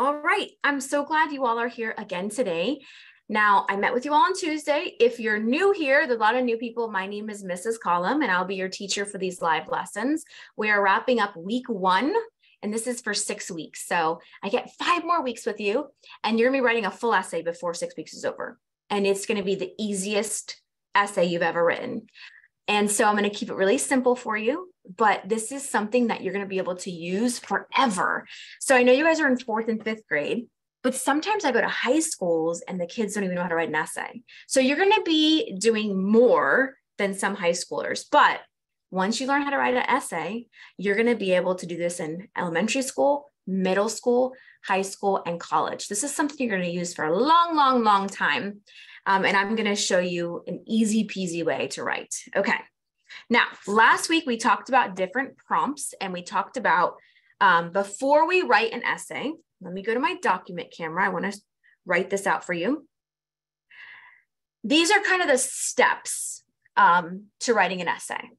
All right, I'm so glad you all are here again today. Now, I met with you all on Tuesday. If you're new here, there's a lot of new people. My name is Mrs. Collum, and I'll be your teacher for these live lessons. We are wrapping up week one, and this is for six weeks. So I get five more weeks with you, and you're gonna be writing a full essay before six weeks is over. And it's gonna be the easiest essay you've ever written. And so I'm gonna keep it really simple for you but this is something that you're going to be able to use forever. So I know you guys are in fourth and fifth grade, but sometimes I go to high schools and the kids don't even know how to write an essay. So you're going to be doing more than some high schoolers. But once you learn how to write an essay, you're going to be able to do this in elementary school, middle school, high school, and college. This is something you're going to use for a long, long, long time. Um, and I'm going to show you an easy peasy way to write. Okay. Now, last week we talked about different prompts and we talked about um, before we write an essay, let me go to my document camera. I want to write this out for you. These are kind of the steps um, to writing an essay.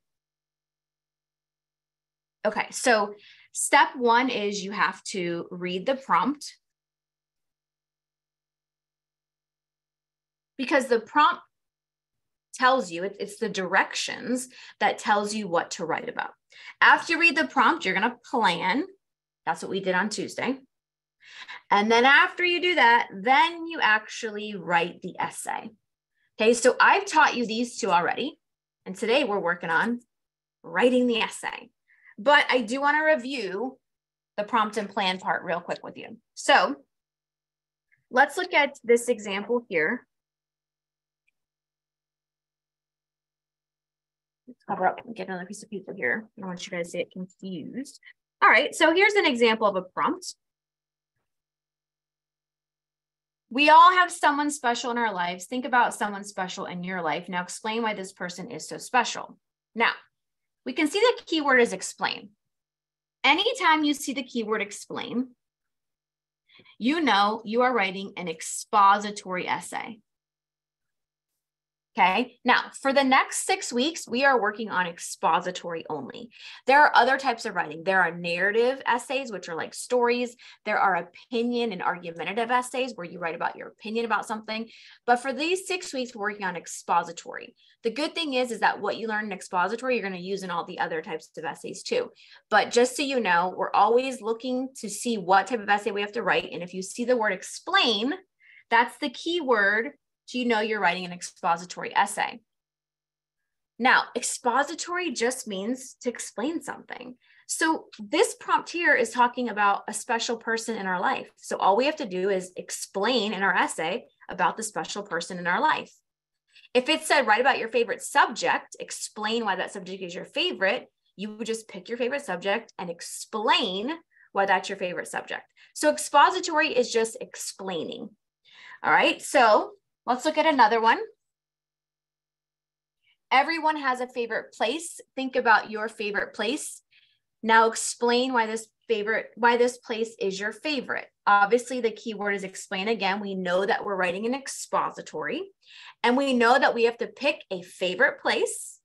Okay, so step one is you have to read the prompt. Because the prompt tells you, it's the directions that tells you what to write about. After you read the prompt, you're going to plan. That's what we did on Tuesday. And then after you do that, then you actually write the essay. Okay, so I've taught you these two already. And today we're working on writing the essay. But I do want to review the prompt and plan part real quick with you. So let's look at this example here. Cover up and get another piece of paper here. I don't want you guys to get confused. All right, so here's an example of a prompt. We all have someone special in our lives. Think about someone special in your life. Now explain why this person is so special. Now, we can see the keyword is explain. Anytime you see the keyword explain, you know you are writing an expository essay. Okay. Now, for the next six weeks, we are working on expository only. There are other types of writing. There are narrative essays, which are like stories. There are opinion and argumentative essays where you write about your opinion about something. But for these six weeks, we're working on expository. The good thing is, is that what you learn in expository, you're going to use in all the other types of essays too. But just so you know, we're always looking to see what type of essay we have to write. And if you see the word explain, that's the key word you know you're writing an expository essay. Now, expository just means to explain something. So this prompt here is talking about a special person in our life. So all we have to do is explain in our essay about the special person in our life. If it said write about your favorite subject, explain why that subject is your favorite, you would just pick your favorite subject and explain why that's your favorite subject. So expository is just explaining. All right. So Let's look at another one. Everyone has a favorite place. Think about your favorite place. Now explain why this favorite, why this place is your favorite. Obviously, the key word is explain again. We know that we're writing an expository and we know that we have to pick a favorite place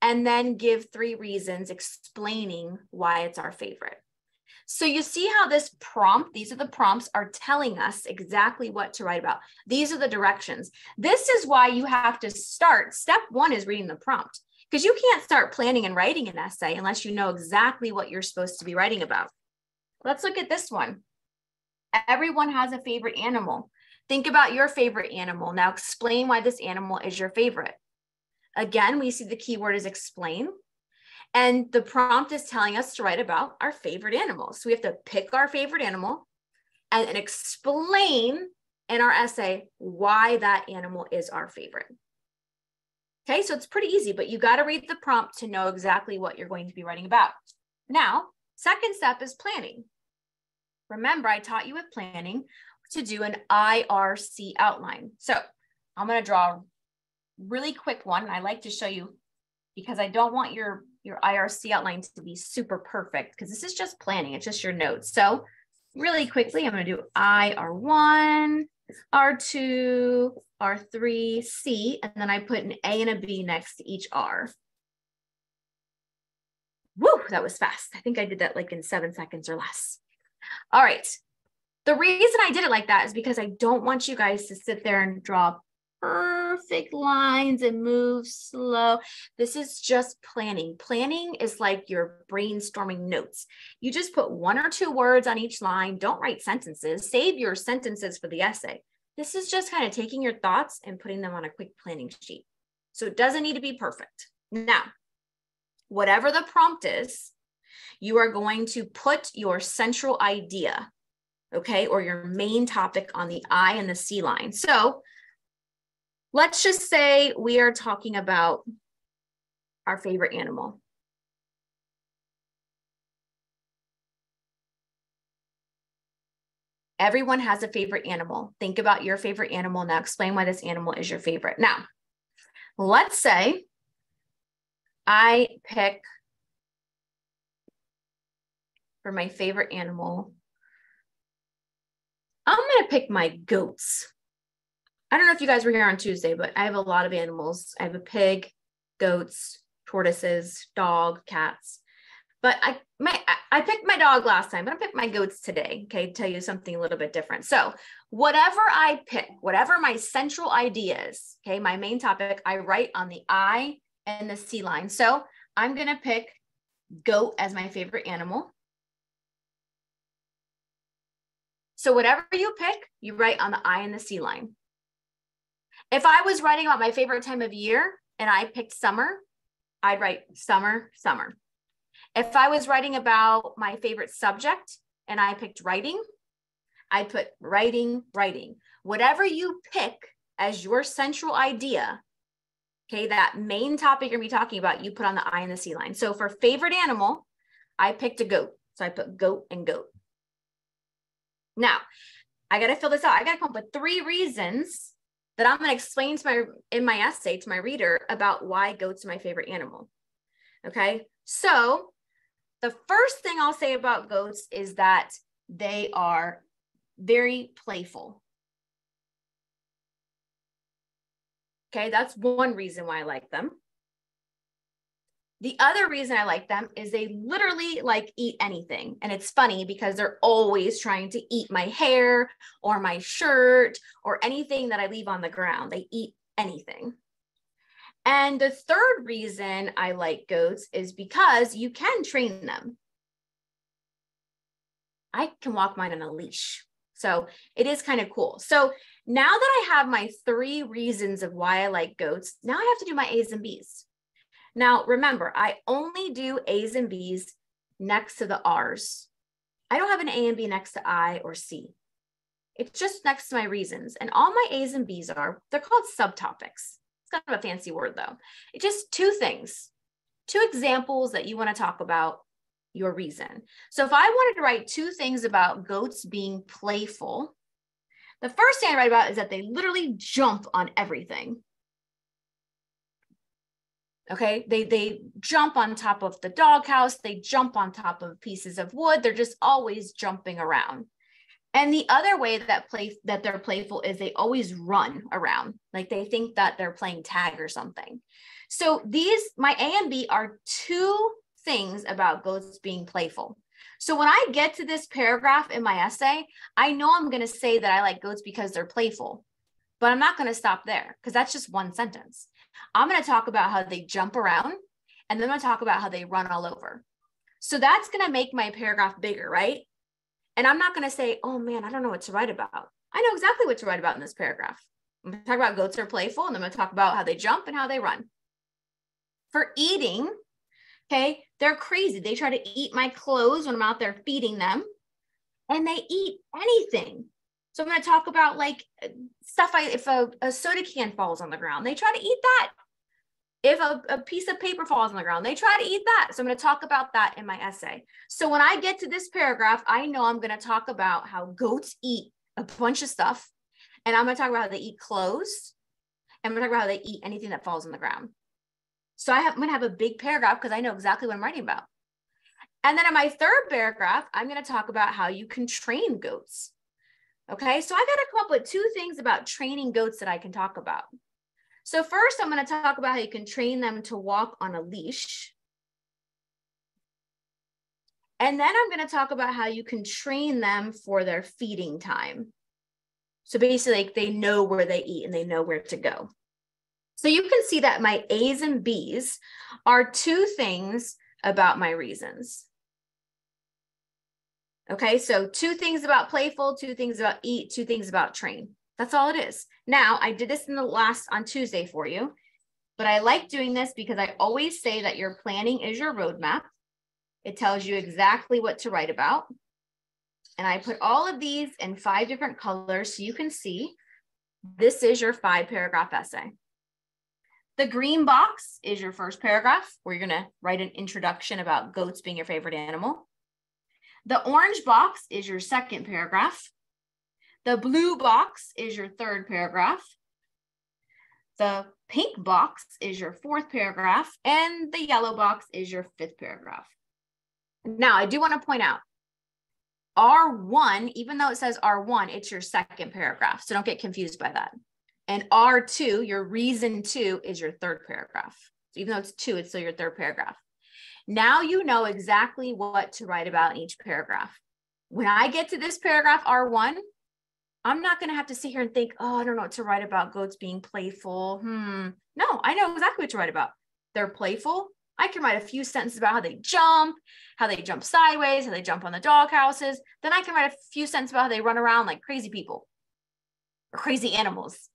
and then give three reasons explaining why it's our favorite. So you see how this prompt, these are the prompts, are telling us exactly what to write about. These are the directions. This is why you have to start. Step one is reading the prompt because you can't start planning and writing an essay unless you know exactly what you're supposed to be writing about. Let's look at this one. Everyone has a favorite animal. Think about your favorite animal. Now explain why this animal is your favorite. Again, we see the keyword is explain. And the prompt is telling us to write about our favorite animals. So we have to pick our favorite animal and, and explain in our essay why that animal is our favorite. Okay, so it's pretty easy, but you got to read the prompt to know exactly what you're going to be writing about. Now, second step is planning. Remember, I taught you with planning to do an IRC outline. So I'm going to draw a really quick one. And I like to show you because I don't want your your IRC outline to be super perfect because this is just planning. It's just your notes. So really quickly, I'm going to do IR1, R2, R3, C, and then I put an A and a B next to each R. Woo, that was fast. I think I did that like in seven seconds or less. All right. The reason I did it like that is because I don't want you guys to sit there and draw perfect lines and move slow. This is just planning. Planning is like your brainstorming notes. You just put one or two words on each line. Don't write sentences. Save your sentences for the essay. This is just kind of taking your thoughts and putting them on a quick planning sheet. So it doesn't need to be perfect. Now, whatever the prompt is, you are going to put your central idea, okay, or your main topic on the I and the C line. So let's just say we are talking about our favorite animal. Everyone has a favorite animal. Think about your favorite animal. Now explain why this animal is your favorite. Now, let's say I pick for my favorite animal. I'm going to pick my goats. I don't know if you guys were here on Tuesday, but I have a lot of animals. I have a pig, goats, tortoises, dog, cats. But I my I picked my dog last time, but I picked my goats today. Okay, tell you something a little bit different. So whatever I pick, whatever my central idea is, okay, my main topic, I write on the I and the C line. So I'm gonna pick goat as my favorite animal. So whatever you pick, you write on the I and the C line. If I was writing about my favorite time of year and I picked summer, I'd write summer, summer. If I was writing about my favorite subject and I picked writing, I'd put writing, writing. Whatever you pick as your central idea, okay, that main topic you're gonna be talking about, you put on the I and the C line. So for favorite animal, I picked a goat. So I put goat and goat. Now, I got to fill this out. I got to come up with three reasons that I'm going to explain to my in my essay to my reader about why goats are my favorite animal. Okay? So, the first thing I'll say about goats is that they are very playful. Okay, that's one reason why I like them. The other reason I like them is they literally like eat anything. And it's funny because they're always trying to eat my hair or my shirt or anything that I leave on the ground. They eat anything. And the third reason I like goats is because you can train them. I can walk mine on a leash. So it is kind of cool. So now that I have my three reasons of why I like goats, now I have to do my A's and B's. Now, remember, I only do A's and B's next to the R's. I don't have an A and B next to I or C. It's just next to my reasons. And all my A's and B's are, they're called subtopics. It's kind of a fancy word though. It's just two things, two examples that you want to talk about your reason. So if I wanted to write two things about goats being playful, the first thing I write about is that they literally jump on everything. Okay, they they jump on top of the doghouse, they jump on top of pieces of wood. They're just always jumping around. And the other way that play that they're playful is they always run around. Like they think that they're playing tag or something. So these my A and B are two things about goats being playful. So when I get to this paragraph in my essay, I know I'm going to say that I like goats because they're playful. But I'm not going to stop there because that's just one sentence. I'm going to talk about how they jump around and then I'm going to talk about how they run all over. So that's going to make my paragraph bigger, right? And I'm not going to say, oh man, I don't know what to write about. I know exactly what to write about in this paragraph. I'm going to talk about goats are playful and I'm going to talk about how they jump and how they run. For eating, okay, they're crazy. They try to eat my clothes when I'm out there feeding them and they eat anything. So I'm going to talk about like stuff I if a, a soda can falls on the ground, they try to eat that. If a, a piece of paper falls on the ground, they try to eat that. So I'm going to talk about that in my essay. So when I get to this paragraph, I know I'm going to talk about how goats eat a bunch of stuff. And I'm going to talk about how they eat clothes. And I'm going to talk about how they eat anything that falls on the ground. So I have, I'm going to have a big paragraph because I know exactly what I'm writing about. And then in my third paragraph, I'm going to talk about how you can train goats. Okay, so I got to come up with two things about training goats that I can talk about. So first, I'm going to talk about how you can train them to walk on a leash. And then I'm going to talk about how you can train them for their feeding time. So basically, like they know where they eat and they know where to go. So you can see that my A's and B's are two things about my reasons. Okay, so two things about playful, two things about eat, two things about train. That's all it is. Now, I did this in the last on Tuesday for you, but I like doing this because I always say that your planning is your roadmap. It tells you exactly what to write about. And I put all of these in five different colors so you can see this is your five paragraph essay. The green box is your first paragraph where you're going to write an introduction about goats being your favorite animal. The orange box is your second paragraph. The blue box is your third paragraph. The pink box is your fourth paragraph. And the yellow box is your fifth paragraph. Now, I do want to point out R1, even though it says R1, it's your second paragraph. So don't get confused by that. And R2, your reason two, is your third paragraph. So even though it's two, it's still your third paragraph. Now you know exactly what to write about in each paragraph. When I get to this paragraph R1, I'm not going to have to sit here and think, oh, I don't know what to write about goats being playful. Hmm. No, I know exactly what to write about. They're playful. I can write a few sentences about how they jump, how they jump sideways, how they jump on the dog houses. Then I can write a few sentences about how they run around like crazy people or crazy animals.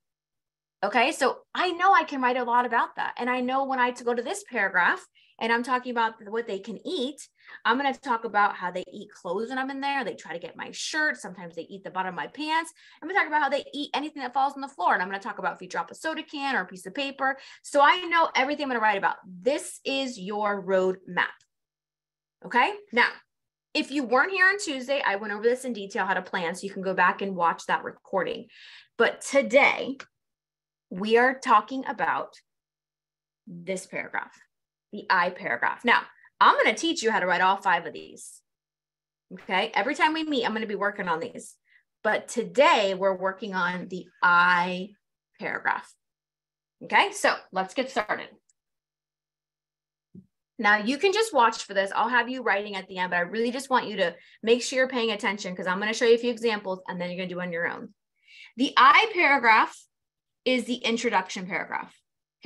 Okay, so I know I can write a lot about that. And I know when I to go to this paragraph and I'm talking about what they can eat, I'm going to talk about how they eat clothes when I'm in there. They try to get my shirt. Sometimes they eat the bottom of my pants. I'm going to talk about how they eat anything that falls on the floor. And I'm going to talk about if you drop a soda can or a piece of paper. So I know everything I'm going to write about. This is your road map. Okay. Now, if you weren't here on Tuesday, I went over this in detail how to plan. So you can go back and watch that recording. But today, we are talking about this paragraph, the I paragraph. Now, I'm going to teach you how to write all five of these. Okay. Every time we meet, I'm going to be working on these. But today we're working on the I paragraph. Okay. So let's get started. Now you can just watch for this. I'll have you writing at the end, but I really just want you to make sure you're paying attention because I'm going to show you a few examples and then you're going to do on your own. The I paragraph is the introduction paragraph.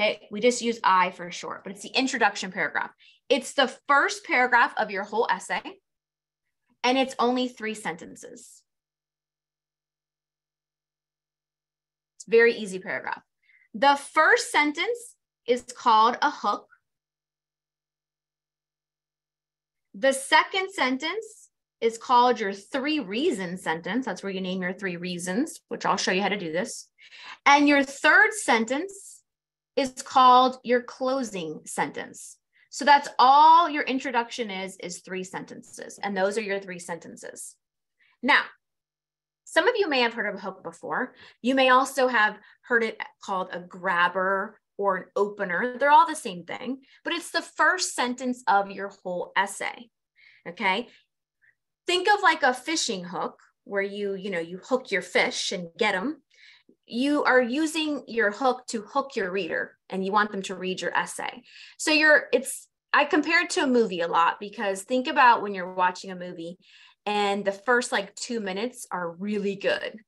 Okay, we just use I for short, but it's the introduction paragraph. It's the first paragraph of your whole essay, and it's only three sentences. It's very easy paragraph. The first sentence is called a hook. The second sentence is called your three reasons sentence. That's where you name your three reasons, which I'll show you how to do this. And your third sentence is called your closing sentence. So that's all your introduction is, is three sentences. And those are your three sentences. Now, some of you may have heard of a hook before. You may also have heard it called a grabber or an opener. They're all the same thing, but it's the first sentence of your whole essay. Okay. Think of like a fishing hook where you, you know, you hook your fish and get them you are using your hook to hook your reader and you want them to read your essay. So you're it's I compare it to a movie a lot because think about when you're watching a movie and the first like 2 minutes are really good.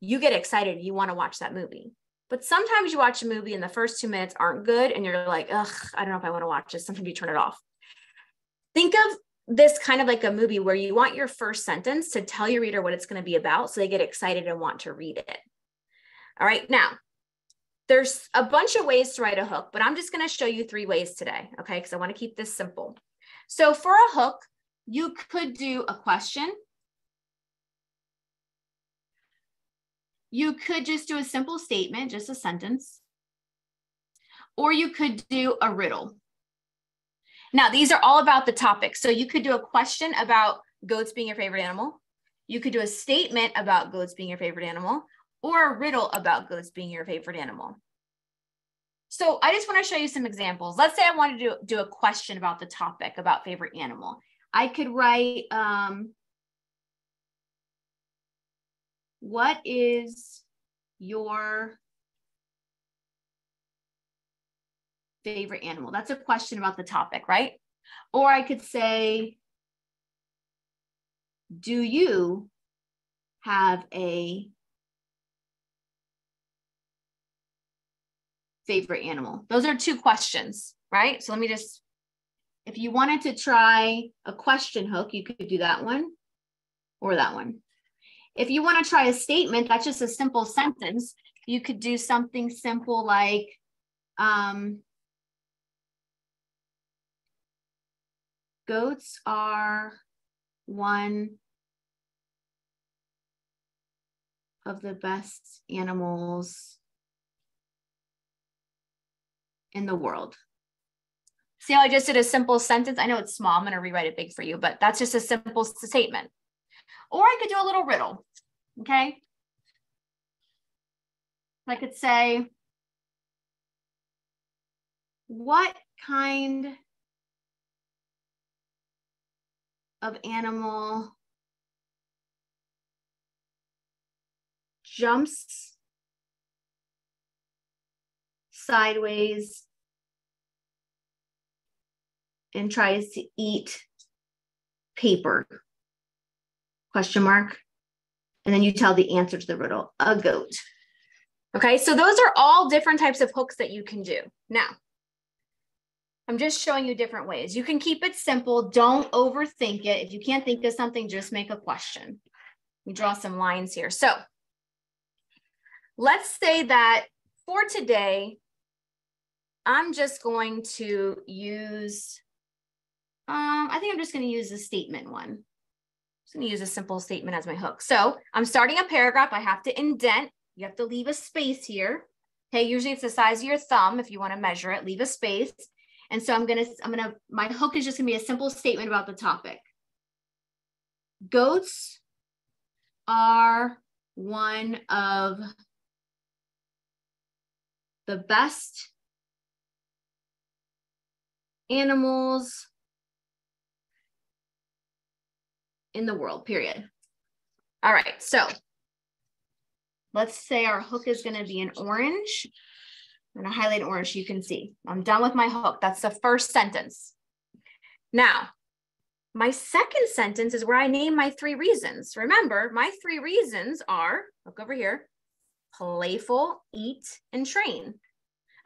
You get excited, you want to watch that movie. But sometimes you watch a movie and the first 2 minutes aren't good and you're like, "Ugh, I don't know if I want to watch this." Sometimes you turn it off. Think of this kind of like a movie where you want your first sentence to tell your reader what it's going to be about so they get excited and want to read it. All right, now there's a bunch of ways to write a hook, but I'm just going to show you three ways today, okay? Because I want to keep this simple. So for a hook, you could do a question. You could just do a simple statement, just a sentence. Or you could do a riddle. Now, these are all about the topic. So you could do a question about goats being your favorite animal. You could do a statement about goats being your favorite animal, or a riddle about goats being your favorite animal. So I just want to show you some examples. Let's say I wanted to do, a question about the topic about favorite animal. I could write, um, what is your favorite animal? That's a question about the topic, right? Or I could say, do you have a favorite animal? Those are two questions, right? So let me just, if you wanted to try a question hook, you could do that one or that one. If you want to try a statement, that's just a simple sentence. You could do something simple like, um, goats are one of the best animals in the world. See how I just did a simple sentence? I know it's small. I'm going to rewrite it big for you, but that's just a simple statement. Or I could do a little riddle. Okay. I could say, what kind of animal jumps sideways and tries to eat paper? Question mark. And then you tell the answer to the riddle, a goat. Okay, so those are all different types of hooks that you can do. Now, I'm just showing you different ways. You can keep it simple. Don't overthink it. If you can't think of something, just make a question. We draw some lines here. So let's say that for today, I'm just going to use, um, I think I'm just going to use the statement one. I'm just going to use a simple statement as my hook. So I'm starting a paragraph. I have to indent. You have to leave a space here. Okay, usually it's the size of your thumb if you want to measure it, leave a space. And so I'm going to, I'm going to, my hook is just going to be a simple statement about the topic. Goats are one of the best animals in the world, period. All right, so let's say our hook is going to be an orange. I'm going to highlight orange so you can see. I'm done with my hook. That's the first sentence. Now, my second sentence is where I name my three reasons. Remember, my three reasons are, look over here, playful, eat, and train.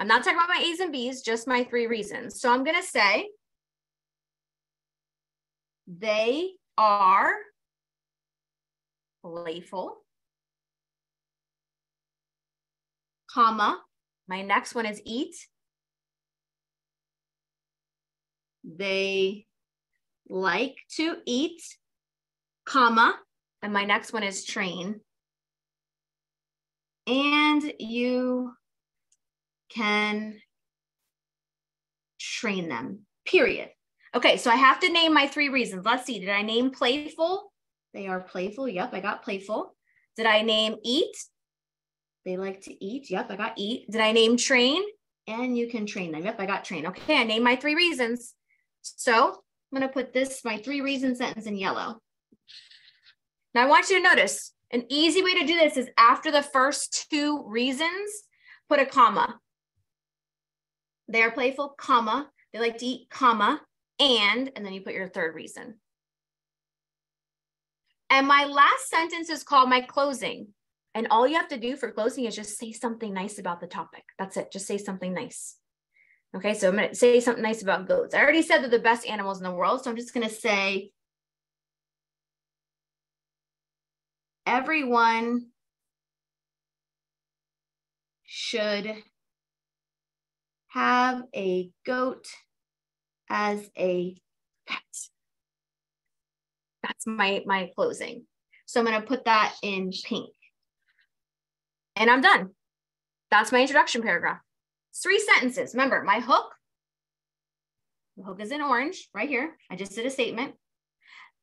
I'm not talking about my A's and B's, just my three reasons. So I'm going to say they are playful, comma, my next one is eat. They like to eat, comma, and my next one is train. And you can train them, period. Okay, so I have to name my three reasons. Let's see. Did I name playful? They are playful. Yep, I got playful. Did I name eat? They like to eat. Yep, I got eat. Did I name train? And you can train them. Yep, I got train. Okay, I named my three reasons. So I'm going to put this, my three reason sentence in yellow. Now I want you to notice an easy way to do this is after the first two reasons, put a comma. They are playful, comma. They like to eat, comma, and, and then you put your third reason. And my last sentence is called my closing. And all you have to do for closing is just say something nice about the topic. That's it. Just say something nice. Okay, so I'm going to say something nice about goats. I already said they're the best animals in the world. So I'm just going to say, everyone should have a goat as a pet. That's my, my closing. So I'm going to put that in pink and I'm done. That's my introduction paragraph. three sentences. Remember, my hook, the hook is in orange right here. I just did a statement.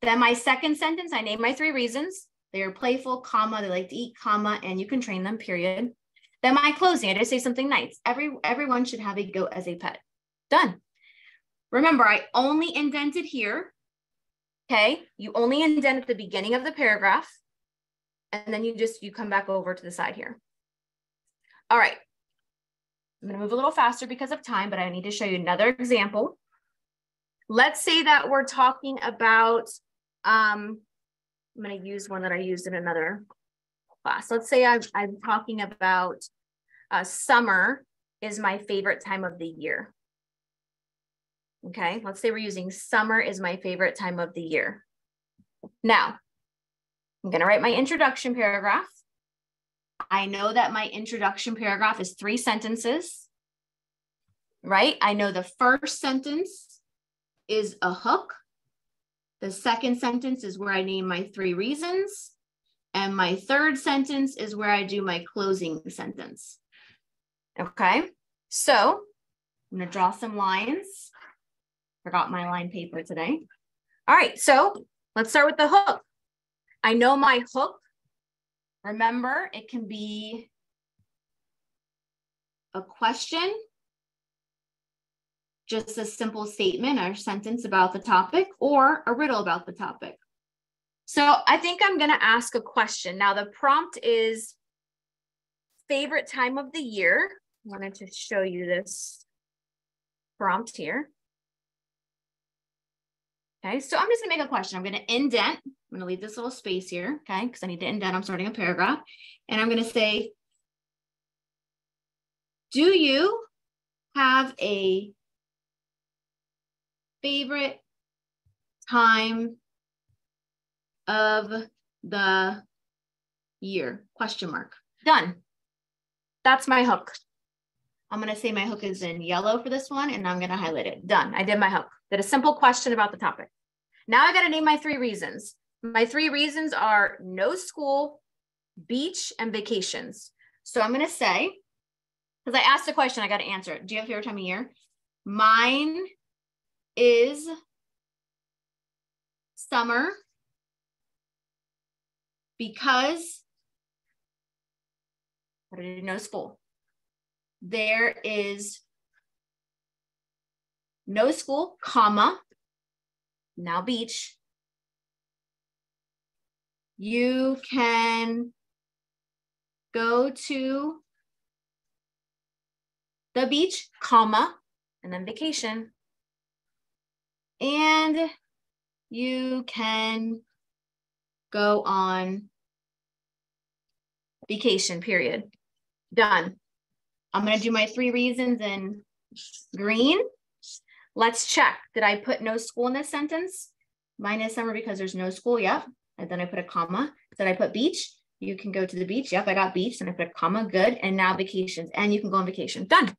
Then my second sentence, I name my three reasons. They are playful, comma, they like to eat, comma, and you can train them, period. Then my closing, I just say something nice. Every everyone should have a goat as a pet. Done. Remember, I only indented here. Okay, you only indent at the beginning of the paragraph and then you just, you come back over to the side here. All right. I'm gonna move a little faster because of time, but I need to show you another example. Let's say that we're talking about um, I'm going to use one that I used in another class. Let's say I'm, I'm talking about uh, summer is my favorite time of the year. Okay, let's say we're using summer is my favorite time of the year. Now, I'm going to write my introduction paragraph. I know that my introduction paragraph is three sentences, right? I know the first sentence is a hook. The second sentence is where I name my three reasons. And my third sentence is where I do my closing sentence. Okay, so I'm going to draw some lines. Forgot my line paper today. All right, so let's start with the hook. I know my hook. Remember, it can be a question, just a simple statement or sentence about the topic, or a riddle about the topic. So I think I'm going to ask a question. Now, the prompt is favorite time of the year. I wanted to show you this prompt here. Okay, so I'm just gonna make a question. I'm gonna indent. I'm gonna leave this little space here, okay, because I need to indent. I'm starting a paragraph. And I'm gonna say, do you have a favorite time of the year? Question mark. Done. That's my hook. I'm going to say my hook is in yellow for this one, and I'm going to highlight it. Done. I did my hook. Did a simple question about the topic. Now I got to name my three reasons. My three reasons are no school, beach, and vacations. So I'm going to say, because I asked a question, I got to answer it. Do you have a favorite time of year? Mine is summer because I didn't know school there is no school, comma, now beach. You can go to the beach, comma, and then vacation. And you can go on vacation, period. Done. I'm going to do my three reasons in green. Let's check. Did I put no school in this sentence? Minus summer because there's no school. Yep. And then I put a comma. Did I put beach? You can go to the beach. Yep, I got beach. And I put a comma. Good. And now vacations. And you can go on vacation. Done.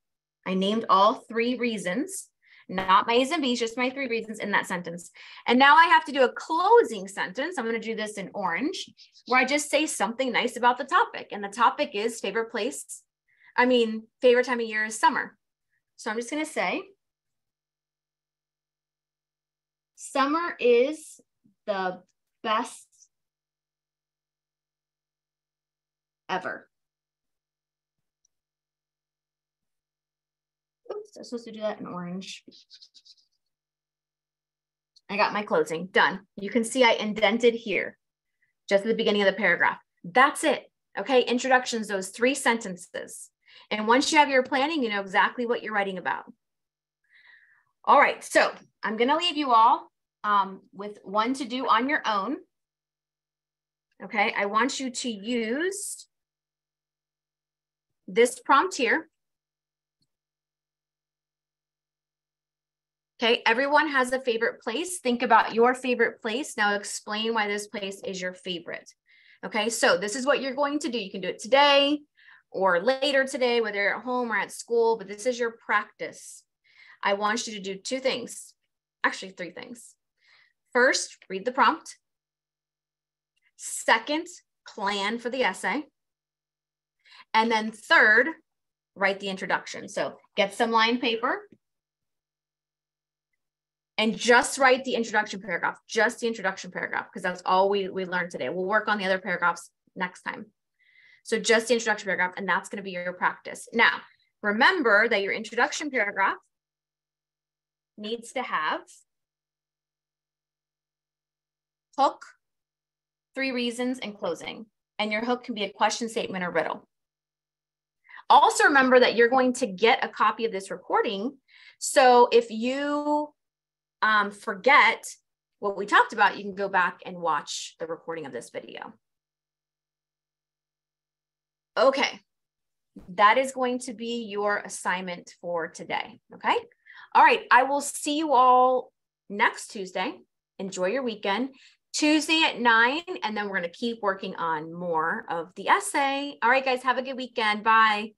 I named all three reasons, not my A's and B's, just my three reasons in that sentence. And now I have to do a closing sentence. I'm going to do this in orange, where I just say something nice about the topic. And the topic is favorite place I mean, favorite time of year is summer. So I'm just going to say summer is the best ever. I'm supposed to do that in orange. I got my closing done. You can see I indented here just at the beginning of the paragraph. That's it. Okay, introductions, those three sentences. And once you have your planning, you know exactly what you're writing about. All right, so I'm going to leave you all um, with one to do on your own. Okay, I want you to use this prompt here. Okay, everyone has a favorite place. Think about your favorite place. Now explain why this place is your favorite. Okay, so this is what you're going to do. You can do it today, or later today, whether you're at home or at school, but this is your practice. I want you to do two things, actually, three things. First, read the prompt. Second, plan for the essay. And then third, write the introduction. So get some lined paper and just write the introduction paragraph, just the introduction paragraph, because that's all we, we learned today. We'll work on the other paragraphs next time. So just the introduction paragraph, and that's going to be your practice. Now, remember that your introduction paragraph needs to have hook, three reasons, and closing. And your hook can be a question statement or riddle. Also remember that you're going to get a copy of this recording. So if you um, forget what we talked about, you can go back and watch the recording of this video. Okay, that is going to be your assignment for today. Okay. All right. I will see you all next Tuesday. Enjoy your weekend. Tuesday at nine, and then we're going to keep working on more of the essay. All right, guys, have a good weekend. Bye.